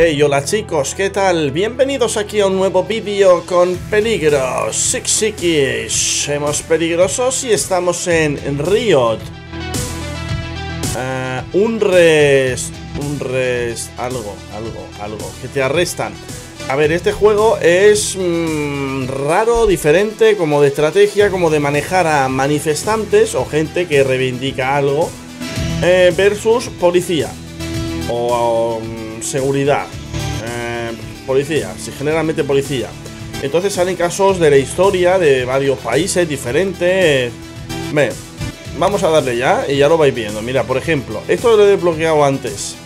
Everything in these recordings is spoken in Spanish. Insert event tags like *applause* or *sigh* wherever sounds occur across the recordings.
Hey, hola chicos, ¿qué tal? Bienvenidos aquí a un nuevo vídeo con peligros Six Somos peligrosos y estamos en Riot. Uh, Un res... Un res... Algo, algo, algo Que te arrestan. A ver, este juego es mmm, raro, diferente Como de estrategia, como de manejar a manifestantes O gente que reivindica algo eh, Versus policía. O... Um, seguridad, eh, policía, sí, generalmente policía. Entonces salen casos de la historia de varios países diferentes. Ven, vamos a darle ya y ya lo vais viendo. Mira, por ejemplo, esto lo he desbloqueado antes.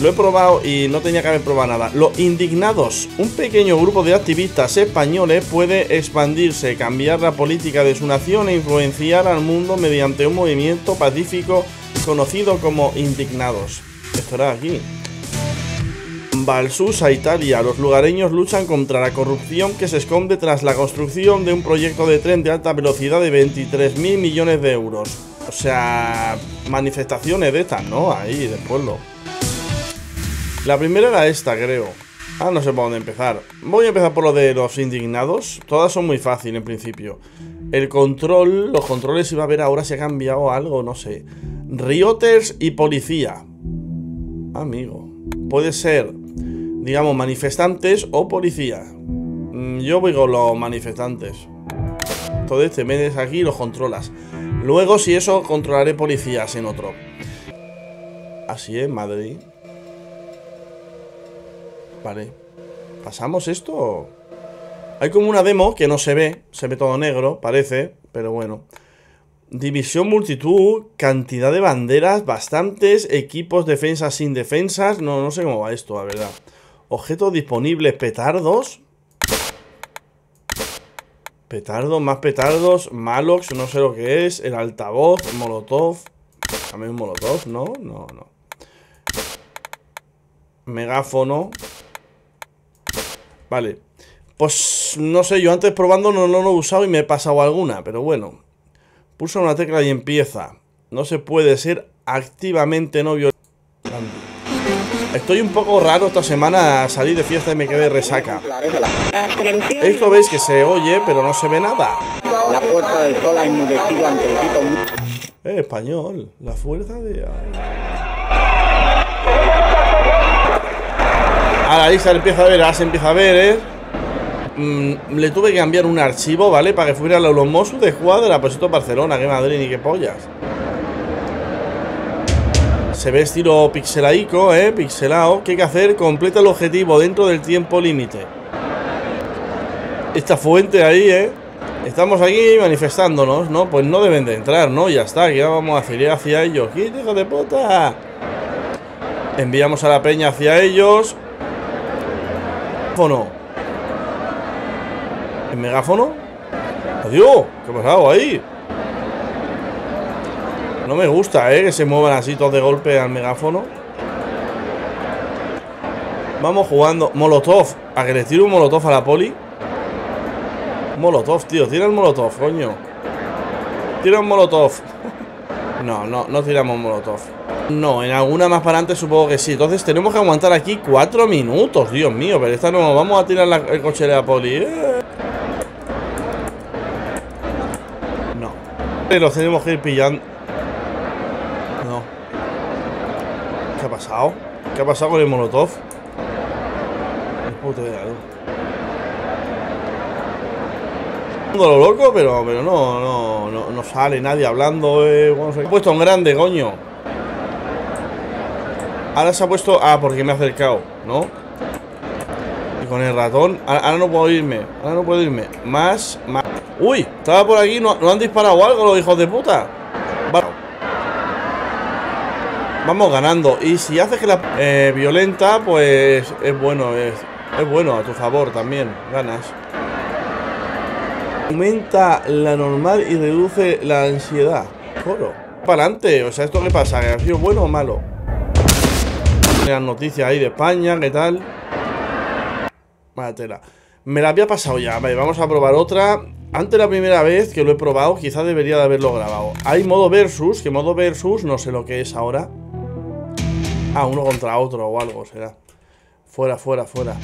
Lo he probado y no tenía que haber probado nada. Los indignados. Un pequeño grupo de activistas españoles puede expandirse, cambiar la política de su nación e influenciar al mundo mediante un movimiento pacífico conocido como indignados. Esto era aquí. Valsusa, Italia. Los lugareños luchan contra la corrupción que se esconde tras la construcción de un proyecto de tren de alta velocidad de 23 mil millones de euros. O sea, manifestaciones de estas, ¿no? Ahí, del pueblo. La primera era esta, creo. Ah, no sé por dónde empezar. Voy a empezar por lo de los indignados. Todas son muy fáciles en principio. El control, los controles iba a ver ahora si ha cambiado algo, no sé. Rioters y policía. Amigo. Puede ser digamos, manifestantes o policía. Mm, yo voy con los manifestantes. Entonces te metes aquí y los controlas. Luego, si eso, controlaré policías en otro. Así es, Madrid. Vale. ¿Pasamos esto? Hay como una demo que no se ve. Se ve todo negro, parece. Pero bueno. División multitud, cantidad de banderas, bastantes, equipos defensas sin defensas. No, no sé cómo va esto, la verdad. Objetos disponibles, petardos. Petardos, más petardos. Malox, no sé lo que es. El altavoz, molotov. También molotov, ¿no? No, no. Megáfono. Vale. Pues no sé, yo antes probando no, no lo he usado y me he pasado alguna, pero bueno. Pulsa una tecla y empieza. No se puede ser activamente no violento. Estoy un poco raro esta semana, salí de fiesta y me quedé resaca. Esto veis que se oye, pero no se ve nada. La fuerza del sol ha enmudecido ante el. Eh, español, la fuerza de... Ahora ahí se empieza a ver, ahora se empieza a ver, ¿eh? Mm, le tuve que cambiar un archivo, ¿vale? Para que fuera los Mossos de Juadra, pues esto Barcelona, que Madrid, ni qué pollas. Se ve estilo pixelaico, ¿eh? Pixelado. ¿Qué hay que hacer? Completa el objetivo dentro del tiempo límite. Esta fuente ahí, ¿eh? Estamos aquí manifestándonos, ¿no? Pues no deben de entrar, ¿no? Ya está, ¿qué vamos a? Ir hacia ellos. ¿Qué hijo de puta? Enviamos a la peña hacia ellos. Megáfono. ¿El megáfono? ¡Adiós! ¿Qué ha pasado ahí? No me gusta, ¿eh? Que se muevan así todos de golpe al megáfono. Vamos jugando. Molotov. A que le tiro un molotov a la poli. Molotov, tío. Tira el molotov, coño. Tira un molotov. *laughs* No, no, no tiramos molotov. No, en alguna más para adelante supongo que sí. Entonces tenemos que aguantar aquí cuatro minutos. Dios mío, pero esta no. Vamos a tirar el coche de la poli. ¿eh? No. Pero tenemos que ir pillando. ¿Qué ha pasado? ¿Qué ha pasado con el molotov? Idea, lo loco, pero, pero no, no, no, no sale nadie hablando. Eh. se ha puesto en grande, coño. Ahora se ha puesto. Ah, porque me ha acercado, ¿no? Y con el ratón. Ahora, no puedo irme. Ahora no puedo irme. Más, más. Uy, estaba por aquí. ¿No, ¿no han disparado algo los hijos de puta? Vale. Vamos ganando. Y si haces que la eh, violenta, pues es bueno, es, es bueno a tu favor también. Ganas. Aumenta la normal y reduce la ansiedad. Coro. Para adelante. O sea, ¿esto qué pasa? ¿Que ha sido bueno o malo? Las noticias ahí de España, ¿qué tal? Tela. Me la había pasado ya. Vale, vamos a probar otra. Antes la primera vez que lo he probado, quizá debería de haberlo grabado. Hay modo versus, que modo versus no sé lo que es ahora. Ah, uno contra otro o algo será. Fuera, fuera, fuera.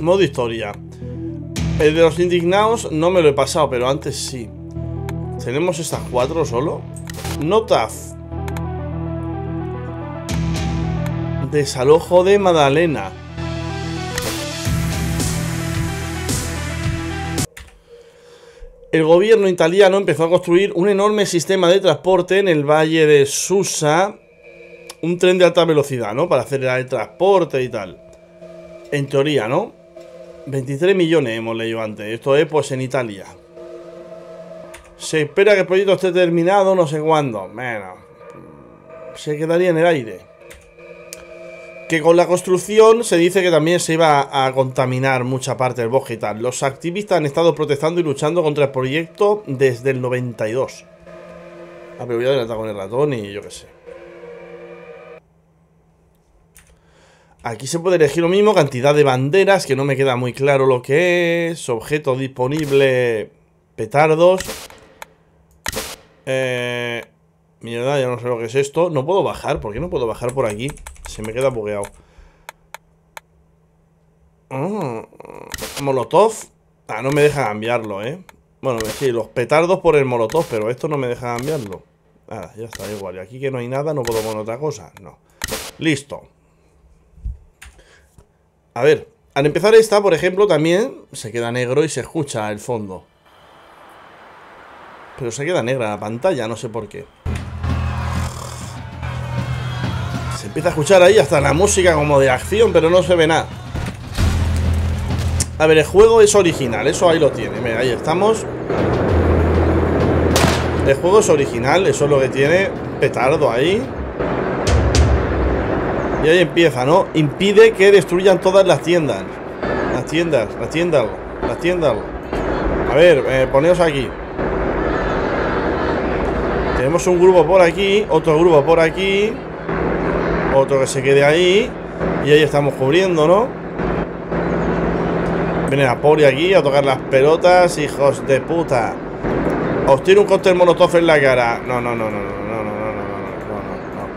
Modo historia. El de los indignados no me lo he pasado, pero antes sí. Tenemos estas cuatro solo. Notaf. Desalojo de Madalena. El gobierno italiano empezó a construir un enorme sistema de transporte en el valle de Susa. Un tren de alta velocidad, ¿no? Para acelerar el transporte y tal. En teoría, ¿no? 23 millones hemos leído antes. Esto es pues en Italia. Se espera que el proyecto esté terminado no sé cuándo. Bueno, se quedaría en el aire que con la construcción se dice que también se iba a contaminar mucha parte del bosque y tal. Los activistas han estado protestando y luchando contra el proyecto desde el 92. Ah, pero voy a adelantar con el ratón y yo qué sé. Aquí se puede elegir lo mismo, cantidad de banderas, que no me queda muy claro lo que es. Objeto disponible, petardos. Eh, mierda, ya no sé lo que es esto. No puedo bajar, ¿por qué no puedo bajar por aquí? Se me queda bugueado. Ah, molotov. Ah, no me deja cambiarlo, ¿eh? Bueno, sí, los petardos por el molotov, pero esto no me deja cambiarlo. Ah, ya está, igual. Y aquí que no hay nada, no puedo poner otra cosa. No. Listo. A ver, al empezar esta, por ejemplo, también se queda negro y se escucha el fondo. Pero se queda negra la pantalla, no sé por qué. Empieza a escuchar ahí hasta la música como de acción, pero no se ve nada. A ver, el juego es original, eso ahí lo tiene. Mira, ahí estamos. El juego es original, eso es lo que tiene. Petardo ahí. Y ahí empieza, ¿no? Impide que destruyan todas las tiendas. Las tiendas, las tiendas, las tiendas. A ver, eh, poneos aquí. Tenemos un grupo por aquí, otro grupo por aquí. Otro que se quede ahí. Y ahí estamos cubriendo, ¿no? Viene a Pori aquí a tocar las pelotas, hijos de puta. Os tiro un cóctel molotov en la cara. No, no, no, no, no, no, no, no, no, no, no.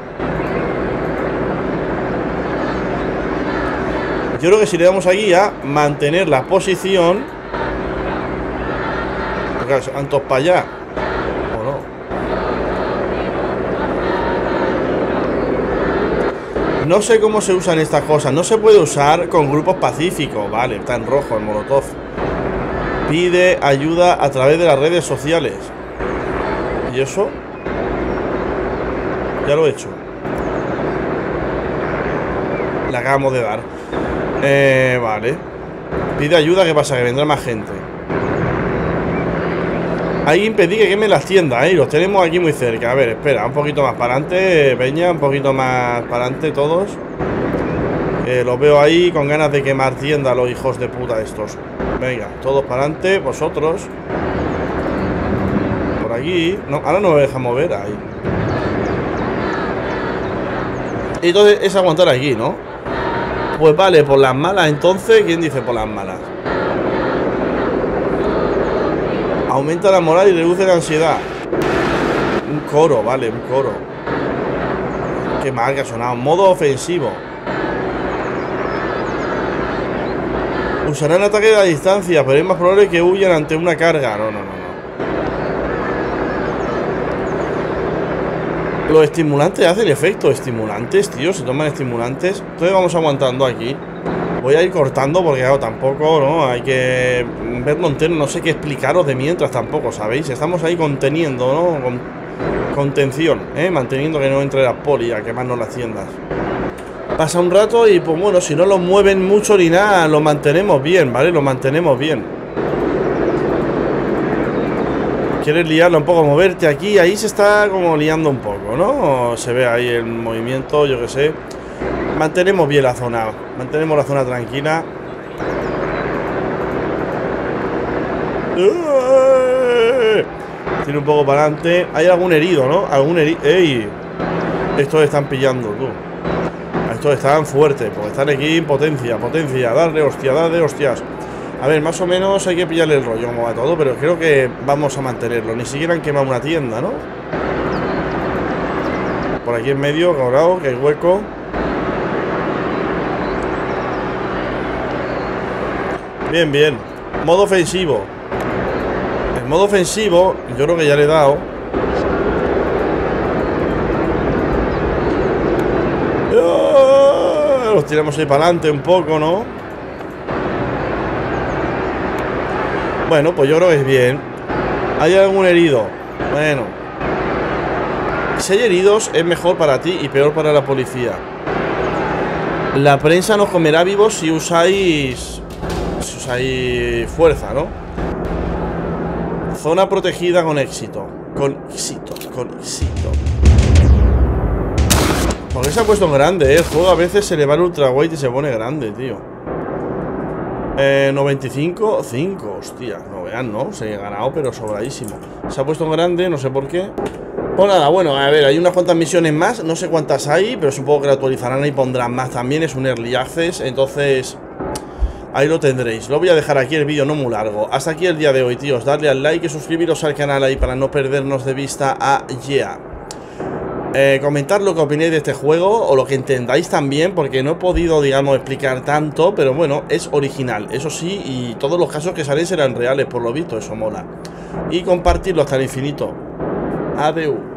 Yo creo que si le damos aquí a mantener la posición. Porque van todos para allá. No sé cómo se usan estas cosas. No se puede usar con grupos pacíficos. Vale, está en rojo el molotov. Pide ayuda a través de las redes sociales. ¿Y eso? Ya lo he hecho. Le acabamos de dar. Eh, vale. Pide ayuda, ¿qué pasa? Que vendrá más gente. Ahí impedí que quemen las tiendas, ¿eh? Los tenemos aquí muy cerca. A ver, espera, un poquito más para adelante, Peña, un poquito más para adelante todos. Los veo ahí con ganas de quemar tiendas los hijos de puta estos. Venga, todos para adelante, vosotros. Por aquí. No, ahora no me deja mover ahí. Entonces es aguantar aquí, ¿no? Pues vale, por las malas entonces, ¿quién dice por las malas? Aumenta la moral y reduce la ansiedad. Un coro, vale, un coro. Qué mal que ha sonado. Modo ofensivo. Usarán ataque a distancia, pero es más probable que huyan ante una carga. No, no, no, no. Los estimulantes hacen efecto. Estimulantes, tío. Se toman estimulantes. Entonces vamos aguantando aquí. Voy a ir cortando porque claro, tampoco, ¿no? Hay que verlo entero, no sé qué explicaros de mientras tampoco, ¿sabéis? Estamos ahí conteniendo, ¿no? Con, contención, ¿eh? Manteniendo que no entre la poli a quemarnos las tiendas. Pasa un rato y pues bueno, si no lo mueven mucho ni nada, lo mantenemos bien, ¿vale? Lo mantenemos bien. Quieres liarlo un poco, moverte aquí, ahí se está como liando un poco, ¿no? Se ve ahí el movimiento, yo qué sé. Mantenemos bien la zona, mantenemos la zona tranquila. Tiene un poco para adelante. Hay algún herido, ¿no? Algún herido. ¡Ey! Estos están pillando, tú. Estos están fuertes, porque están aquí en potencia, potencia. Darle hostia, darle hostias. A ver, más o menos hay que pillarle el rollo como va todo, pero creo que vamos a mantenerlo. Ni siquiera han quemado una tienda, ¿no? Por aquí en medio, cabrao, que hay hueco. Bien, bien. Modo ofensivo. El modo ofensivo, yo creo que ya le he dado. ¡Ah! Los tiramos ahí para adelante un poco, ¿no? Bueno, pues yo creo que es bien. ¿Hay algún herido? Bueno. Si hay heridos, es mejor para ti y peor para la policía. La prensa nos comerá vivos si usáis... Si usáis fuerza, ¿no? Zona protegida con éxito. Con éxito, con éxito. Porque se ha puesto grande, ¿eh? El juego a veces se le va el ultra white y se pone grande, tío. Eh, 95, 5, hostia, no vean, ¿no? Se ha ganado, pero sobradísimo. Se ha puesto grande, no sé por qué. Pues nada, bueno, a ver, hay unas cuantas misiones más, no sé cuántas hay, pero supongo que la actualizarán y pondrán más también, es un early access, entonces ahí lo tendréis. Lo voy a dejar aquí el vídeo no muy largo. Hasta aquí el día de hoy, tíos, darle al like y suscribiros al canal ahí para no perdernos de vista a Yeah. Eh, comentar lo que opinéis de este juego o lo que entendáis también, porque no he podido, digamos, explicar tanto, pero bueno, es original, eso sí, y todos los casos que salen serán reales, por lo visto, eso mola. Y compartirlo hasta el infinito. Adeu.